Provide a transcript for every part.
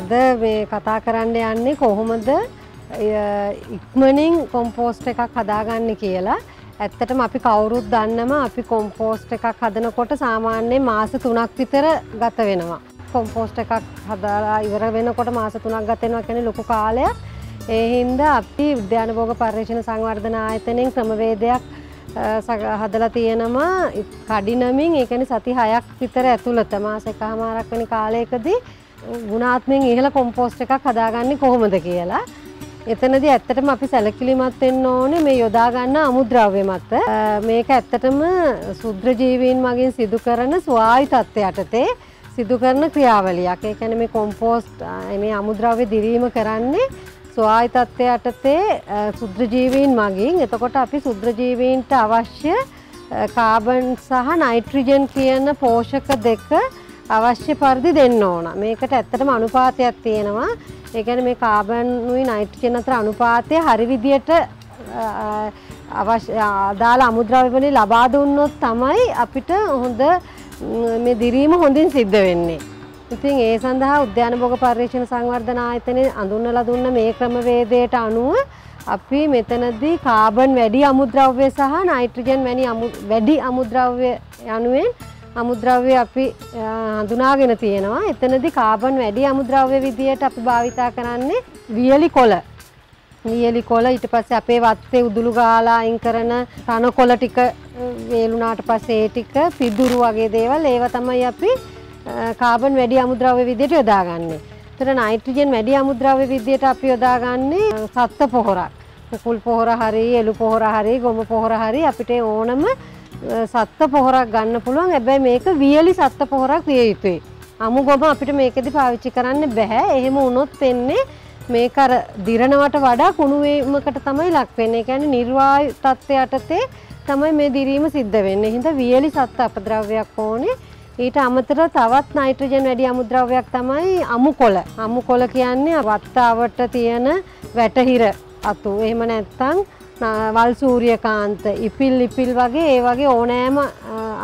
අද මේ කතා කරන්න යන්නේ කොහොමද ඉක්මනින් කොම්පෝස්ට් එකක් හදාගන්න කියලා. ඇත්තටම අපි කවුරුත් දන්නම අපි කොම්පෝස්ට් එකක් හදනකොට සාමාන්‍යයෙන් මාස 3ක් විතර ගත වෙනවා. කොම්පෝස්ට් එකක් හදාලා ඉවර වෙනකොට මාස 3ක් ගත වෙනවා කියන්නේ ලොකු කාලයක්. ඒ හින්දා අපි උද්‍යාන භෝග පර්යේෂණ සංවර්ධන ආයතනයෙන් ක්‍රමවේදයක් හදලා තියෙනවා කඩිනමින් ඒ කියන්නේ සති 6ක් විතර ඇතුළත මාස එකමාරක් වෙන කාලයකදී ගුණාත්මයෙන් ඉහළ කොම්පෝස්ට් එකක් හදාගන්නේ කොහොමද කියලා. එතනදී ඇත්තටම අපි සැලකිලිමත් වෙන්න ඕනේ මේ යොදා ගන්න අමුද්‍රව්‍ය මත. මේක ඇත්තටම සුද්ධ ජීවීන් මගින් සිදු කරන ස්වායු තත්ත්වයට යටතේ සිදු කරන ක්‍රියාවලියක්. ඒ කියන්නේ මේ කොම්පෝස්ට් මේ අමුද්‍රව්‍ය දිවීම කරන්නේ ස්වායු තත්ත්වයට යටතේ සුද්ධ ජීවීන් මගින්. එතකොට අපි සුද්ධ ජීවීන්ට අවශ්‍ය කාබන් සහ නයිට්‍රජන් කියන පෝෂක දෙක අවශ්‍ය පරිදි දෙන්න ඕන. මේකට ඇත්තටම අනුපාතයක් තියෙනවා. ඒ කියන්නේ මේ කාබනුයි නයිට්‍රජන් අතර අනුපාතය හරි විදියට අවශ්‍ය අදාළ අමුද්‍රව්‍ය වලින් ලබා දුන්නොත් තමයි අපිට හොඳ මේ දිරීම හොඳින් සිද්ධ වෙන්නේ. ඉතින් ඒ සඳහා උද්‍යාන භෝග පර්යේෂණ සංවර්ධන ආයතනයේ අඳුන්වලා දුන්න මේ ක්‍රමවේදයට අනුව අපි මෙතනදී කාබන් වැඩි අමුද්‍රව්‍ය සහ නයිට්‍රජන් වැනි වැඩි අමුද්‍රව්‍ය යනුවෙන් අමුද්‍රව්‍ය අපි හඳුනාගෙන තියෙනවා. එතනදී කාබන් වැඩි අමුද්‍රව්‍ය විදියට අපි භාවිතා කරන්නේ වියලි කොළ. වියලි කොළ ඊට පස්සේ අපේ වත්තේ උදුළු ගාලා අයින් කරන රණ කොළ ටික වේලුණාට පස්සේ ඒ ටික පිදුරු වගේ දේවල් ඒව තමයි අපි කාබන් වැඩි අමුද්‍රව්‍ය විදියට යොදාගන්නේ. එතන නයිට්‍රජන් වැඩි අමුද්‍රව්‍ය විදියට අපි යොදාගන්නේ සත්ත්ව පොහොරක්. කුකුල් පොහොර හරි, එළු පොහොර හරි, ගොම පොහොර හරි අපිට ඕනම සත්ත්ව පොහොරක් ගන්න පුළුවන්. හැබැයි මේක වියලි සත්ත්ව පොහොරක් විය යුතුයි. අමු ගොම අපිට මේකෙදි පාවිච්චි කරන්න බෑ. එහෙම වුණොත් වෙන්නේ මේක අර දිරනවට වඩා කුණු වීමකට තමයි ලක් වෙන්නේ. ඒ කියන්නේ නිර්වායු තත්ත්වයට යටතේ තමයි මේ දිරීම සිද්ධ වෙන්නේ. හින්දා වියලි සත්ත්ව අපද්‍රව්‍යයක් ඕනේ. ඊට අමතර තවත් නයිට්‍රජන් වැඩි අමුද්‍රව්‍යයක් තමයි අමුකොළ. අමුකොළ කියන්නේ වත්තාවට තියෙන වැටහිර අතු. එහෙම නැත්නම් වල් සූරියකාන්ත ඉපිල් ඉපිල් වගේ ඒ වගේ ඕනෑම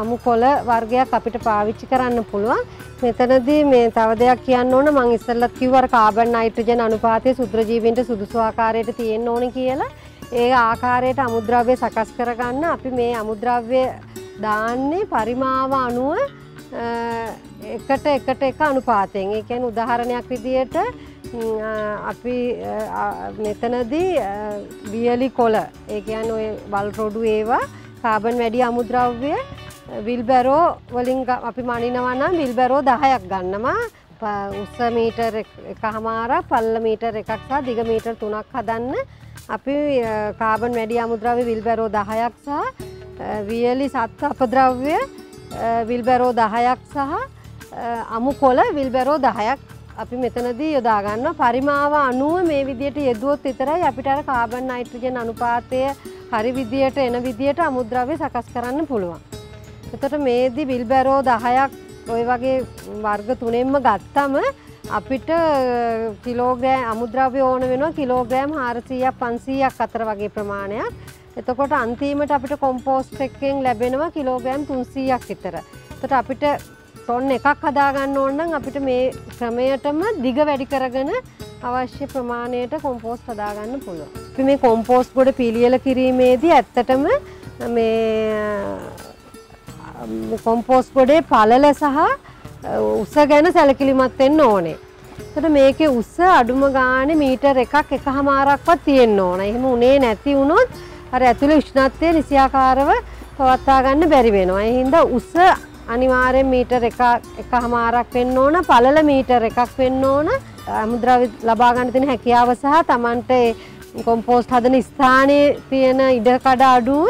අමු කොළ වර්ගයක් අපිට පාවිච්චි කරන්න පුළුවන්. මෙතනදී මේ තව දෙයක් කියන්න ඕන මං ඉස්සෙල්ලත් කිව්වා කාබන් නයිට්‍රජන් අනුපාතය සුද්‍රජීවීන්ට සුදුසු ආකාරයට තියෙන්න ඕනේ කියලා. ඒ ආකාරයට අමුද්‍රව්‍ය සකස් කරගන්න අපි මේ අමුද්‍රව්‍ය දාන්නේ පරිමාව අනුව එකට එකට එක අනුපාතයෙන්. ඒ කියන්නේ උදාහරණයක් විදියට අපි මෙතනදී වියලි කොළ ඒ කියන්නේ ඔය වල් රොඩු ඒවා කාබන් වැඩි අමුද්‍රව්‍ය විල්බැරෝ වලින් අපි මනිනවා නම් විල්බැරෝ 10ක් ගන්නවා. උස්ස මීටර් එකහමාරක් පල්ල මීටර් එකක් සහ දිග මීටර් 3ක් හදන්න. අපි කාබන් වැඩි අමුද්‍රව්‍ය විල්බැරෝ 10ක් සහ වියලි සත්ව අපද්‍රව්‍ය විල්බැරෝ 10ක් සහ අමු කොළ විල්බැරෝ 10ක් අපි මෙතනදී යොදාගන්න පරිමාව අනුව මේ විදියට යෙදුවොත් විතරයි අපිට අර කාබන් නයිට්‍රජන් අනුපාතය හරි විදියට එන විදියට අමුද්‍රව්‍ය සකස් කරන්න පුළුවන්. එතකොට මේදි විල්බැරෝ 10ක් ওই වගේ වර්ග තුනෙන්ම ගත්තම අපිට කිලෝග්‍රෑම් අමුද්‍රව්‍ය ඕන වෙනවා කිලෝග්‍රෑම් 400ක් 500ක් අතර වගේ ප්‍රමාණයක්. එතකොට අන්තිමට අපිට කොම්පෝස්ට් එකෙන් ලැබෙනවා කිලෝග්‍රෑම් 300ක් විතර. එතකොට අපිට ටොන් එකක් හදාගන්න ඕන්නම් අපිට මේ ක්‍රමයටම දිග වැඩි කරගෙන අවශ්‍ය ප්‍රමාණයට කොම්පෝස්ට් හදාගන්න පුළුවන්. අපි මේ කොම්පෝස්ට් ගොඩ පිළියෙල කිරීමේදී ඇත්තටම මේ කොම්පෝස්ට් ගොඩේ පළල සහ උස ගැන සැලකිලිමත් වෙන්න ඕනේ. එතකොට මේකේ උස අඩුම ගානේ මීටර් එකක් එකහමාරක්වත් තියෙන්න ඕන. එහෙම උනේ නැති වුණොත් අර ඇතුලේ උෂ්ණත්වය නිසියාකාරව පවත්වා ගන්න බැරි වෙනවා. ඒ හින්දා උස අනිවාර්යෙන් මීටර් එක එකහමාරක් වෙන්න ඕන පළල මීටර් එකක් වෙන්න ඕන අමුද්‍රව්‍ය ලබා ගන්න තියෙන හැකියාව සහ Tamanට කොම්පෝස්ට් හදන ස්ථානයේ තියෙන ඉඩකඩ අඩුව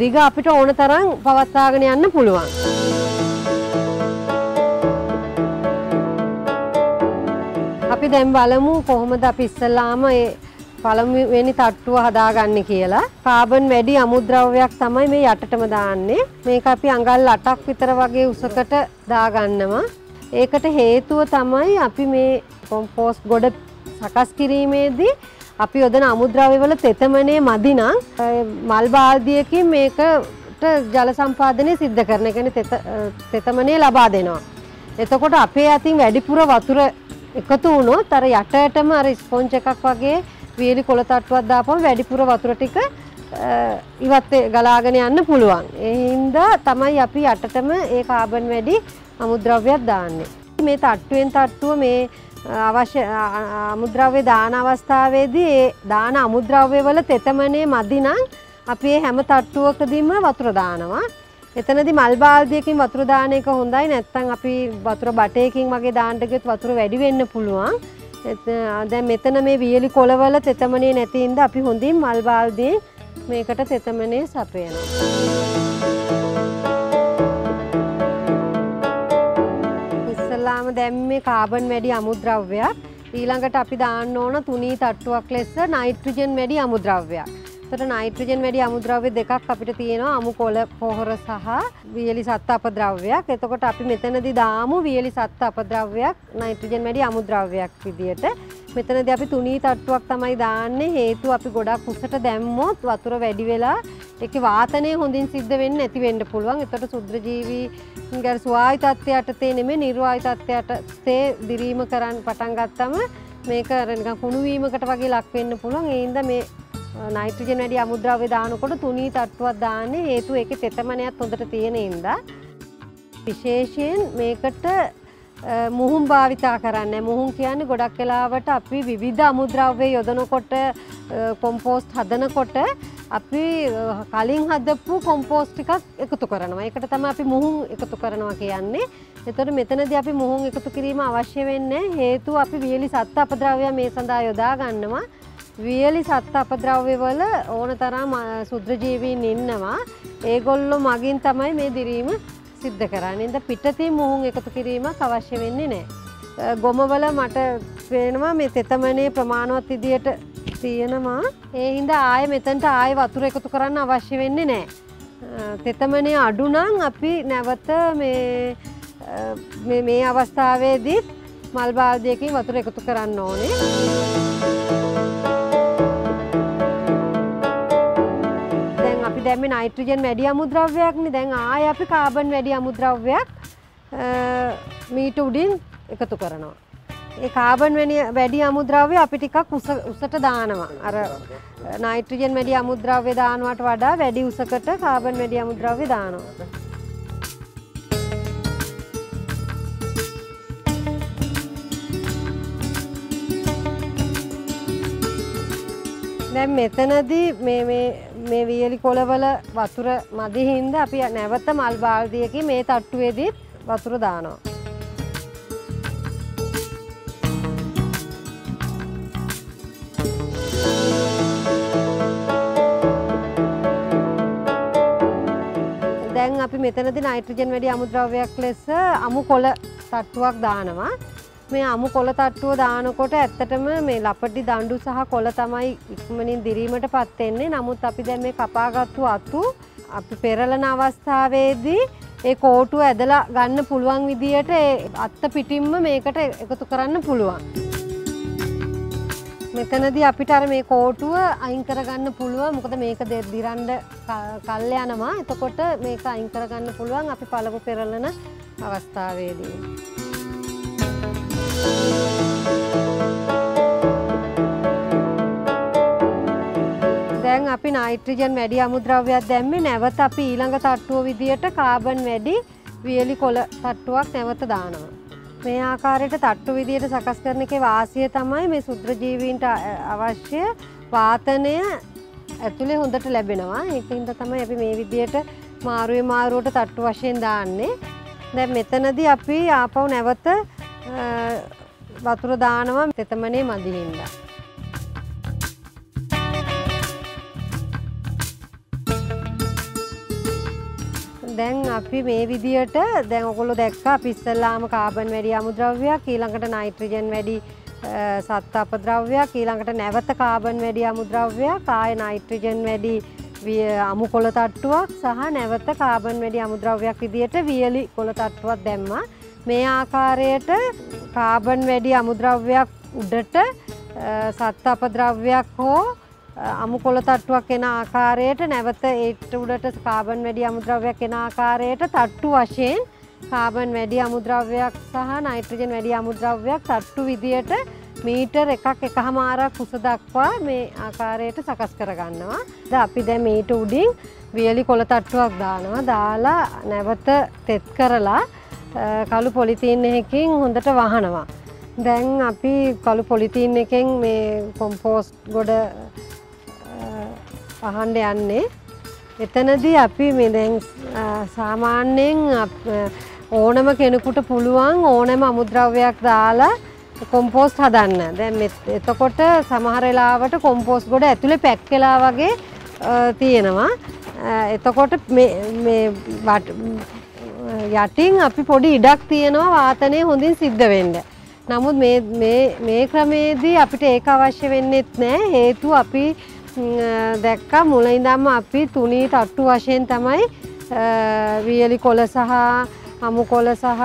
දිග අපිට ඕන තරම් පවත්වාගෙන යන්න පුළුවන්. අපි දැන් බලමු කොහොමද අපි ඉස්සල්ලාම ඒ පළමුවෙනි තට්ටුව හදාගන්න කියලා. කාබන් වැඩි අමුද්‍රව්‍යයක් තමයි මේ යටටම දාන්නේ. මේක අපි අඟල් 8ක් විතර වගේ උසකට දාගන්නවා. ඒකට හේතුව තමයි අපි මේ කොම්පෝස්ට් ගොඩ සකස් කිරීමේදී අපි යොදන අමුද්‍රව්‍ය වල තෙතමනේ මදි නම් මල් බාල්දියකින් මේකට ජල සම්පාදනය සිද්ධ කරන. ඒ කියන්නේ තෙතමනේ ලබා දෙනවා. එතකොට අපේ අතින් වැඩිපුර වතුර එකතු වුණොත් අර යටටම අර ස්පොන්ජ් එකක් වගේ වියලි කොළ තට්ටුවක් දාපම වැඩිපුර වතුර ටික ඉවත් ගලාගෙන යන්න පුළුවන්. ඒ හින්දා තමයි අපි යටටම ඒ කාබන් වැඩි අමුද්‍රව්‍යයක් දාන්නේ. මේ තට්ටුවෙන් තට්ටුව මේ අවශ්‍ය අමුද්‍රව්‍ය දාන අවස්ථාවේදී ඒ දාන අමුද්‍රව්‍ය වල තෙතමනේ මදි නම් අපි මේ හැම තට්ටුවකදීම වතුර දානවා. එතනදි මල් බාල්දියකින් වතුර දාන එක හොඳයි නැත්නම් අපි වතුර බටයකින් වගේ දාන්න ගියොත් වතුර වැඩි වෙන්න පුළුවන්. දැන් මෙතන මේ වියලි කොළවල තෙතමනේ නැති හින්දා අපි හොඳින් මල් බාල්දියෙන් මේකට තෙතමනේ සපයනවා. ඉස්සල්ලාම දැම්මේ කාබන් වැඩි අමුද්‍රව්‍යයක් ඊළඟට අපි දාන්න ඕන තුනී තට්ටුවක් ලෙස නයිට්‍රජන් වැඩි අමුද්‍රව්‍යයක්. තට නයිට්‍රජන් වැඩි අමුද්‍රව්‍ය දෙකක් අපිට තියෙනවා. අමු කොළ පොහොර සහ වියලි සත්ත අපද්‍රව්‍යයක්. එතකොට අපි මෙතනදි දාමු වියලි සත්ත අපද්‍රව්‍යයක් නයිට්‍රජන් වැඩි අමුද්‍රව්‍යයක් විදියට. මෙතනද අපි තුනී තට්ටුවක් තමයි දාන්නේ. හේතු අපි ගොඩක් උසට දැම්මොත් වතුර වැඩි වෙලා එක වාතනය හොඳින් සිද්ධ වෙන්න ඇති වෙන්න පුළුවන්. එතට සුද්‍රජීවී ගැර ස්වායි තත්ත්වයට තේ නෙමේ නිර්වායි තත්ත්වයට තේ දිරීම කරන්න පටන් ගත්තම මේක කුණුවීමකට වගේ ලක්වෙන්න පුළුවන්. ඒන්ද මේ නයිට්‍රජන් වැඩි අමුද්‍රව්‍ය දානකොට තුනී තට්ටුවක් දාන්නේ හේතු ඒක තෙතමනයක් හොඳට තියෙන හින්දා විශේෂයෙන් මේකට මුහුම් භාවිතා කරන්න මුහුම් කියන්නේ ගොඩක් වෙලාවට අපි විවිධ අමුද්‍රව්‍ය යොදනකොට කොම්පෝස්ට් හදනකොට අපි කලින් හදපු කොම්පෝස්ට් ටිකක් එකතු කරනවා. ඒකට තමයි අපි මුහුම් එකතු කරනවා කියන්නේ. එතකොට මෙතනදී අපි මුහුම් එකතු කිරීම අවශ්‍ය වෙන්නේ හේතුව අපි වියලි සත්ත්ව අපද්‍රව්‍ය මේ සඳහා යොදා ගන්නවා. වියලි සත්ත අපද්‍රව්‍ය වල ඕන තරම් සුද්‍රජීවීන් ඉන්නවා. ඒගොල්ලෝ මගින් තමයි මේ දිරීම සිද්ධ කරන්නේ. ඉතින් පිටතින් මුහුන් එකතු කිරීමක් අවශ්‍ය වෙන්නේ නැහැ. ගොමවල මට පේනවා මේ තෙතමනේ ප්‍රමාණවත් විදියට තියෙනවා. ඒ හින්දා ආයෙ මෙතනට ආයෙ වතුර එකතු කරන්න අවශ්‍ය වෙන්නේ නැහැ. තෙතමනේ අඩු නම් අපි නැවත මේ මේ අවස්ථාවේදීත් මල් බාල්දියකින් වතුර එකතු කරන්න ඕනේ. දැම නයිට්‍රජන් වැඩි අමුද්‍රව්‍යයක්නි දැන් ආය අපි කාබන් වැඩි අමුද්‍රව්‍යයක් මීට උඩින් එකතු කරනවා. ඒ කාබන් වැඩි අමුද්‍රව්‍ය අපි ටිකක් උසට දානවා. අර නයිට්‍රජන් වැඩි අමුද්‍රව්‍ය දානවට වඩා වැඩි උසකට කාබන් වැඩි අමුද්‍රව්‍ය දානවා. දැන් මෙතනදී මේ වියලි කොළවල වතුර මදි හින්දා අපි නැවත මල් බාල්දියකින් මේ තට්ටුවේදීත් වතුර දානවා. දැන් අපි මෙතනදී නයිට්‍රජන් වැඩි අමුද්‍රව්‍යයක් ලෙස අමු කොළ තට්ටුවක් දානවා. මේ අමු කොළ තට්ටුව දානකොට ඇත්තටම මේ ලපටි දණ්ඩු සහ කොළ තමයි ඉක්මනින් දිරීමට පත්වෙන්නේ නමුත් අපි දැන් මේ කපාගත්තු අතු අපි පෙරලන අවස්ථාවේදී ඒ කෝටුව ඇදලා ගන්න පුළුවන් විදියට අත්ත පිටින්ම මේකට එකතු කරන්න පුළුවන්. මෙතනදී අපිට අර මේ කෝටුව අයින් කරගන්න පුළුවන් මොකද මේක දිරන්න කල් යනවා එතකොට මේක අයින් කරගන්න පුළුවන් අපි පළමු පෙරලන අවස්ථාවේදී. දැන් අපි නයිට්‍රජන් වැඩි අමුද්‍රව්‍යයක් දැම්මේ නැවත අපි ඊළඟ තට්ටුව විදියට කාබන් වැඩි වියලි කොළ තට්ටුවක් නැවත දානවා. මේ ආකාරයට තට්ටු විදියට සකස් කරන එකේ වාසිය තමයි මේ සුද්‍රජීවීන්ට අවශ්‍ය වාතනය ඇතුලේ හොඳට ලැබෙනවා. ඒකින්ද තමයි අපි මේ විදියට මාරුවේ මාරුවට තට්ටු වශයෙන් දාන්නේ. දැන් මෙතනදී අපි ආපහු නැවත වතුර දානවා තෙතමනේ මදිහින්දා. දැන් අපි මේ විදියට දැන් ඔකොල්ලො දැක්ක පිස්සල්ලාම කාබන් වැඩි අමුද්‍රව්‍යයක් ඊළඟට නයිට්‍රජන් වැඩි සත්ත අපද්‍රව්‍යයක් ඊළඟට නැවත කාබන් වැඩි අමුද්‍රව්‍යයක් ආය නයිට්‍රජන් වැඩි අමු කොළ තට්ටුවක් සහ නැවත කාබන් වැඩි අමුද්‍රව්‍යයක් විදියට වියලි කොළ තට්ටුවක් දැම්මා. මේ ආකාරයට කාබන් වැඩි අමුද්‍රව්‍යයක් උඩට සත්ත අපද්‍රව්‍යයක් හෝ අමු කොළ තට්ටුවක් එන ආකාරයට නැවත ඒට උඩට කාබන් වැඩි අමුද්‍රව්‍යයක් එන ආකාරයට තට්ටු වශයෙන් කාබන් වැඩි අමුද්‍රව්‍යයක් සහ නයිට්‍රජන් වැඩි අමුද්‍රව්‍යයක් තට්ටු විදියට මීටර් එකක් එක හමාරක් කුස දක්වා මේ ආකාරයට සකස් කරගන්නවා ද අපි දැ මීට උඩින් වියලි කොළ තට්ටුවක් දානවා දාලා නැවත තෙත් කරලා කළු පොලිතීන් එකකින් හොඳට වහනවා. දැන් අපි කළු පොලිතීන් එකෙන් මේ කොම්පෝස්් ගොඩ පහන්ඩ යන්නේ. එතනදී අපි මෙදැන් සාමාන්‍යයෙන් ඕනම කෙනෙකුට පුළුවන් ඕනෑම අමුද්‍රව්‍යයක් දාලා කොම්පෝස්ට් හදන්න. දැන් එතකොට සමහරලාවට කොම්පෝස් ගොඩ ඇතුළේ පැක්කලා වගේ තියෙනවා. එතකොට යටින් අපි පොඩි ඉඩක් තියෙනවා වාතනය හොඳින් සිද්ධ වෙන්න. නමුත් මේ ක්‍රමේදී අපිට ඒක අවශ්‍ය වෙන්නෙත් නෑ. හේතු අපි දැක්ක මුලයිදම්ම අපි තුනී තට්ටු වශයෙන් තමයි වියලි කොල සහ අමු කොල සහ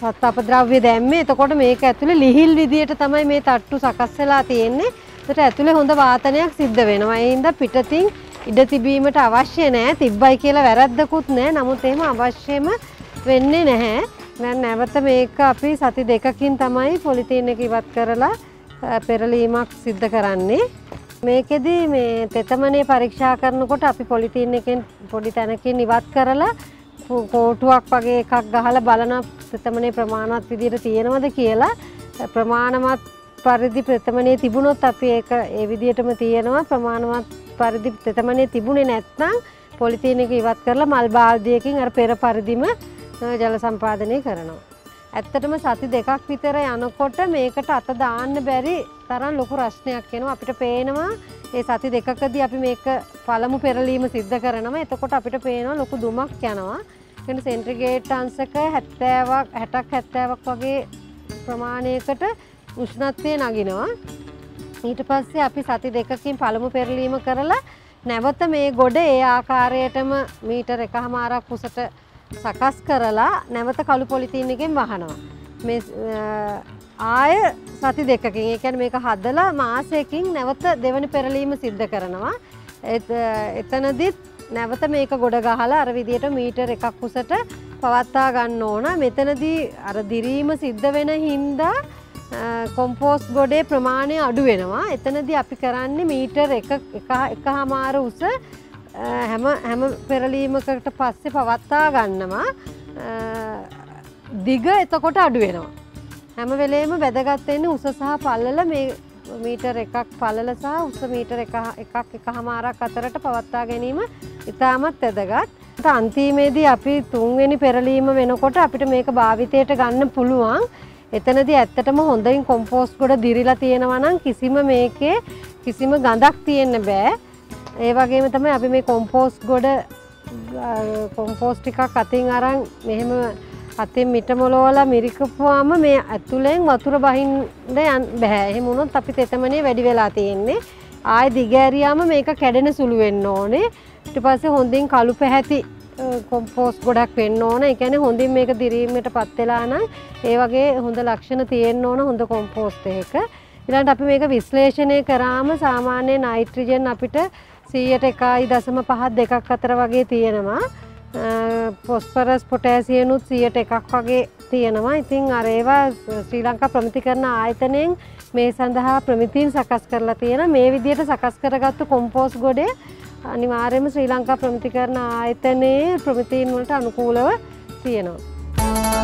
සත් අපද්‍රව්‍ය දැම්මේ එතකොට මේක ඇතුළේ ලිහිල් විදියට තමයි මේ තට්ටු සකස් වෙලා තියෙන්නේ. ඒකට ඇතුළේ හොඳ වාතනයක් සිද්ධ වෙනවා. ඒ හින්දා පිටතින් ඉඩ තිබීමට අවශ්‍ය නෑ. තිබ්බයි කියලා වැරද්දකුත් නෑ. නමුත් එහෙම අවශ්‍යම වෙන්නේ නැහැ. දැන් නැවත මේක අපි සති දෙකකින් තමයි පොලිතීන් එක ඉවත් කරලා පෙරලීමක් සිද්ධ කරන්නේ. මේකෙදි මේ තෙතමනේ පරීක්ෂා කරනකොට අපි පොලිතීන් එකෙන් පොඩි තැනකින් ඉවත් කරලා කෝටුවක් වගේ එකක් ගහලා බලන තෙතමනේ ප්‍රමාණවත් විදිහට තියෙනවද කියලා ප්‍රමාණවත් පරිදි ප්‍රථමනේ තිබුණොත් අපි ඒක ඒ විදිහටම තියෙනවා ප්‍රමාණවත් පරිදි තෙතමනේ තිබුණේ නැත්නම් පොලිතීන් එක ඉවත් කරලා මල් බාල්දියකින් අර පෙර පරිදිම ජල සම්පාදනය කරනවා. ඇත්තටම සති දෙකක් විතර යනකොට මේකට අත දාන්න බැරි තරම් ලොකු රශ්නයක් එනවා. අපිට පේනවා ඒ සති දෙකකදී අපි මේක පළමු පෙරලීම සිද්ධ කරනවා. එතකොට අපිට පේනවා ලොකු දුමක් යනවා. එන සෙන්ට්‍රිගේට් අංශක 70ක් 60ක් 70ක් වගේ ප්‍රමාණයකට උෂ්ණත්වය නගිනවා. ඊට පස්සේ අපි සති දෙකකින් පළමු පෙරලීම කරලා නැවත මේ ගොඩ ඒ ආකාරයටම මීටර එකහමාරක් කුසට සකස් කරලා නැවත කළු පොලිතින් එකෙන් වහනවා. මේ ආය සති දෙකකින් ඒ කියන්නේ මේක හදලා මාසයකින් නැවත දෙවනි පෙරලීම සිද්ධ කරනවා. එතනදිත් නැවත මේක ගොඩ ගහලා අර විදියට මීටර් එකක් උසට පවත්වා ගන්න ඕන. මෙතනදී අර දිරීම සිද්ධ වෙන හින්දා කොම්පෝස්ට් ගොඩේ ප්‍රමාණය අඩු වෙනවා. එතනදී අපි කරන්නේ මීටර් එක එක හමාර උස හැම හැම පෙරලීමකට පස්සේ පවත්තා ගන්නවා දිග එතකොට අඩු වෙනවා. හැම වෙලේම වැදගත්වෙන්නේ උස සහ පල්ලල මේ මීටර් එකක් පලල සහ උස මීටර් එකක් එක හමාරක් අතරට පවත්තා ගැනීම ඉතාමත් වැදගත්. අන්තිමේදී අපි තුන්වෙනි පෙරලීම වෙනකොට අපිට මේක භාවිතයට ගන්න පුළුවන්. එතනදී ඇත්තටම හොඳින් කොම්පෝස්ට් ගොඩ දිරිලා තියෙනවා නම් කිසිම මේකේ කිසිම ගඳක් තියෙන්න බෑ. ඒ වගේම තමයි අපි මේ කොම්පෝස්ට් ගොඩ කොම්පෝස්ට් ටිකක් අතින් අරන් මෙහෙම අතින් මිටමොලෝලා මිරිකපුවාම මේ ඇතුලෙන් වතුර බහින්න යන්න බෑ. එහෙම වුණොත් අපිට එතමනේ වැඩි වෙලා තියෙන්නේ. ආයෙ දිගෑරියාම මේක කැඩෙන සුළු වෙන්න ඕනේ. ඊට පස්සේ හොඳින් කළු පැහැති කොම්පෝස් ගොඩක් වෙන්න ඕන ඒ කියන්නේ හොඳින් මේක දිරීමට පත් වෙලා නම් ඒ වගේ හොඳ ලක්ෂණ තියෙන්න ඕන හොඳ කොම්පෝස්ට් එකක. ඊළඟට අපි මේක විශ්ලේෂණය කරාම සාමාන්‍ය නයිට්‍රජන් අපිට සීයට එකයි දසම පහත් දෙකක් අතර වගේ තියෙනවා. පොස්පරස් පොටෑසියනුත් සියට එකක් වගේ තියෙනවා. ඉතිං අරේවා ශ්‍රී ලංකා ප්‍රමිති කරන ආයතනයෙන් මේ සඳහා ප්‍රමිතින් සකස් කරලා තියෙන මේ විදියට සකස් කරගත්තු කොම්පෝස් ගොඩේ අනිවාර්යම ශ්‍රී ලංකා ප්‍රමිති කරන ආයතනයේ ප්‍රමිතීන් වලට අනුකූලව තියෙනවා.